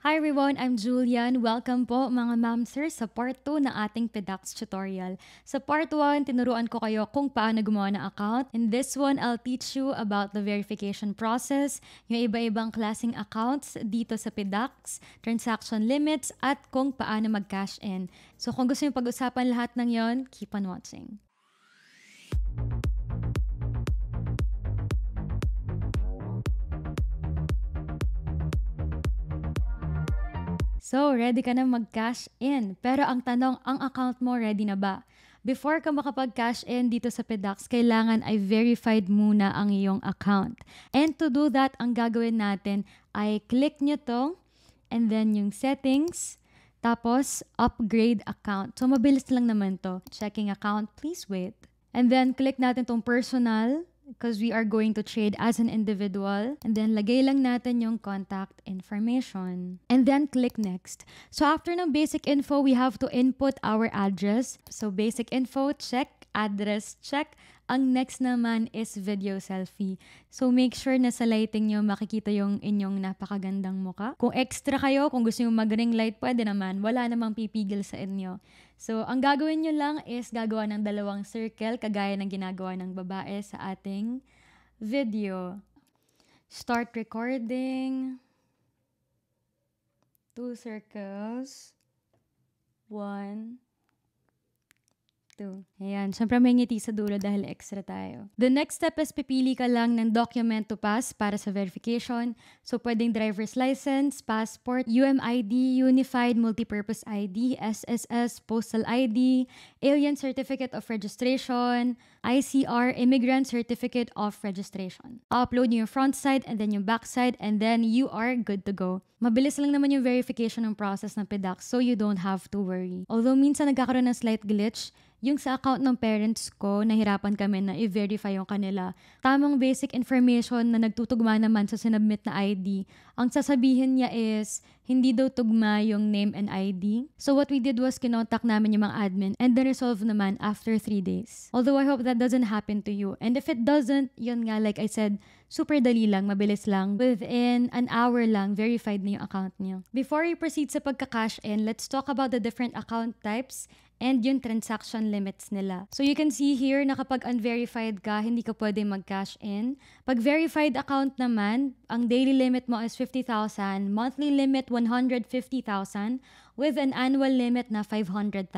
Hi everyone, I'm Julian. Welcome po mga mamsers sa part 2 ng ating PEDAX tutorial. Sa part 1, tinuruan ko kayo kung paano gumawa ng account. In this one, I'll teach you about the verification process, yung iba-ibang klaseng accounts dito sa PEDAX, transaction limits, at kung paano mag-cash in. So kung gusto nyo pag-usapan lahat ng yon, keep on watching. So, ready ka na mag-cash in. Pero ang tanong, ang account mo ready na ba? Before ka makapag-cash in dito sa PEDAX, kailangan ay verified muna ang iyong account. And to do that, ang gagawin natin ay click nyo to, and then yung settings, tapos upgrade account. So, mabilis lang naman to. Checking account, please wait. And then, click natin tong personal, because we are going to trade as an individual. And then, lagay lang natin yung contact information. And then, click next. So, after ng basic info, we have to input our address. So, basic info, check. Address, check. Ang next naman is video selfie. So make sure na sa lighting nyo makikita yung inyong napakagandang muka. Kung extra kayo, kung gusto nyo mag-ring light, pwede naman. Wala namang pipigil sa inyo. So ang gagawin nyo lang is gagawa ng dalawang circle kagaya ng ginagawa ng babae sa ating video. Start recording. Two circles. One. 2. Ayan. Siyempre may ngiti sa dulo dahil extra tayo. The next step is pipili ka lang ng document to pass para sa verification. So, pwedeng driver's license, passport, UMID, Unified Multipurpose ID, SSS, Postal ID, Alien Certificate of Registration, ICR, Immigrant Certificate of Registration. Upload yung front side and then yung back side and then you are good to go. Mabilis lang naman yung verification ng process ng PDAX so you don't have to worry. Although minsan nagkakaroon ng slight glitch, yung sa account ng parents ko, nahirapan kami na i-verify yung kanila. Tamang basic information na nagtutugma naman sa sinubmit na ID. Ang sasabihin niya is, hindi daw tugma yung name and ID. So what we did was kinontak namin yung mga admin and then resolve naman after 3 days. Although I hope that doesn't happen to you. And if it doesn't, yun nga, like I said, super dali lang, mabilis lang. Within an hour lang, verified na yung account niyo. Before we proceed sa pagka-cash in, let's talk about the different account types and yung transaction limits nila. So you can see here na kapag unverified ka, hindi ka pwede mag-cash in. Pag verified account naman, ang daily limit mo is 50,000, monthly limit 150,000, with an annual limit na 500,000.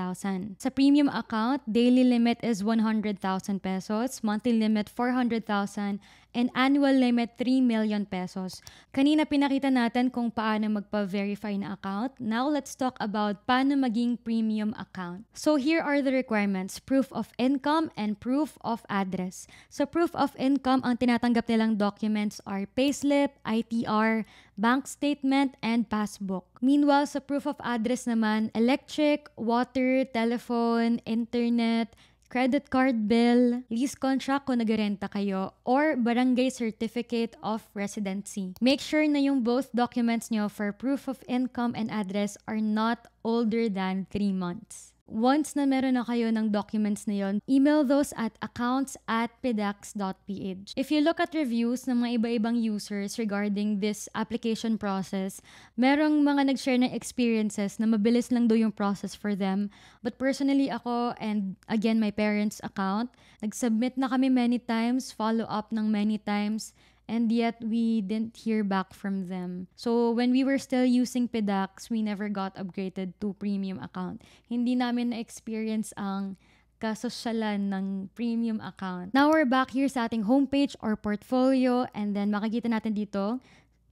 Sa premium account, daily limit is 100,000 pesos, monthly limit 400,000, and annual limit 3 million pesos. Kanina pinakita natin kung paano magpa-verify na account. Now let's talk about paano maging premium account. So here are the requirements, proof of income and proof of address. So proof of income, ang tinatanggap nilang documents are payslip, ITR, bank statement, and passbook. Meanwhile, sa proof of address naman, electric, water, telephone, internet, credit card bill, lease contract kung nagarenta kayo, or barangay certificate of residency. Make sure na yung both documents nyo for proof of income and address are not older than 3 months. Once na meron na kayo ng documents na yon, email those at accounts at pedax.ph. If you look at reviews ng mga iba-ibang users regarding this application process, merong mga nag-share ng experiences na mabilis lang do yung process for them. But personally ako, and again, my parents' account, nag-submit na kami many times, follow up ng many times, and yet we didn't hear back from them. So when we were still using Pedax, we never got upgraded to premium account. Hindi namin na-experience ang kasosyalan ng premium account. Now we're back here sa ating homepage or portfolio and then makikita natin dito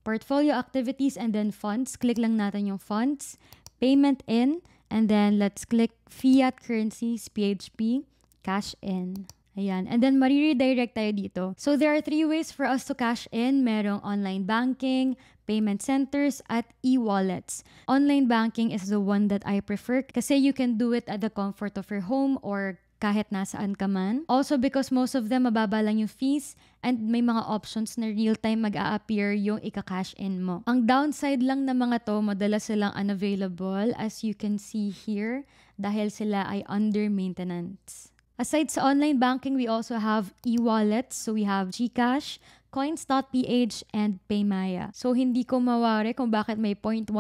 portfolio activities and then funds. Click lang natin yung funds, payment in, and then let's click fiat currencies, PHP, cash in. Ayan. And then, mariredirect tayo dito. So, there are three ways for us to cash in. Merong online banking, payment centers, at e-wallets. Online banking is the one that I prefer kasi you can do it at the comfort of your home or kahit nasaan ka man. Also because most of them mababa lang yung fees and may mga options na real-time mag-a-appear yung ika-cash in mo. Ang downside lang ng mga to, madalas silang unavailable as you can see here dahil sila ay under maintenance. Aside sa online banking, we also have e-wallets. So we have GCash, Coins.ph, and Paymaya. So, hindi ko mawari kung bakit may 0.1%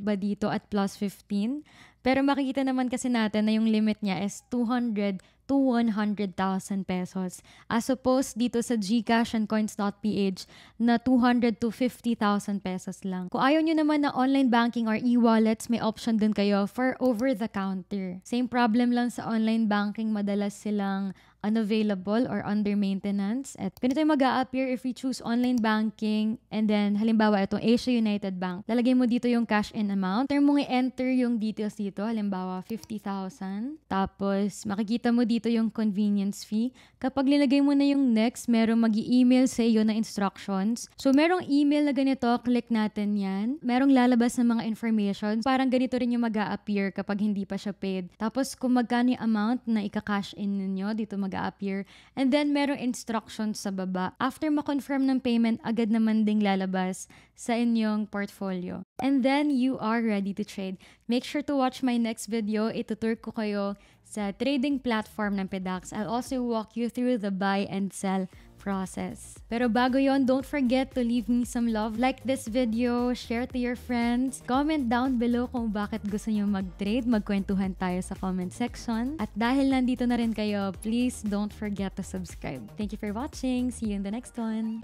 ba dito at plus 15. Pero makikita naman kasi natin na yung limit niya is 200 to 100,000 pesos. As opposed dito sa Gcash and Coins.ph na 200 to 50,000 pesos lang. Kung ayaw nyo naman na online banking or e-wallets, may option din kayo for over-the-counter. Same problem lang sa online banking, madalas silang unavailable or under maintenance. At ganito yung mag appear if we choose online banking and then halimbawa itong Asia United Bank. Lalagay mo dito yung cash in amount. After mong i-enter yung details dito, halimbawa 50,000. Tapos makikita mo dito yung convenience fee. Kapag nilagay mo na yung next, merong mag email sa iyo na instructions. So merong email na ganito, click natin yan. Merong lalabas ng mga information. Parang ganito rin yung mag appear kapag hindi pa siya paid. Tapos kung magkano yung amount na ika-cash in ninyo, dito mag appear And then, merong instructions sa baba. After ma-confirm ng payment, agad naman ding lalabas sa inyong portfolio. And then, you are ready to trade. Make sure to watch my next video. Itutur ko kayo sa trading platform ng PEDAX. I'll also walk you through the buy and sell process. Pero bago yon, don't forget to leave me some love. Like this video, share to your friends. Comment down below kung bakit gusto nyo mag-trade. Magkwentuhan tayo sa comment section. At dahil nandito na rin kayo, please don't forget to subscribe. Thank you for watching. See you in the next one.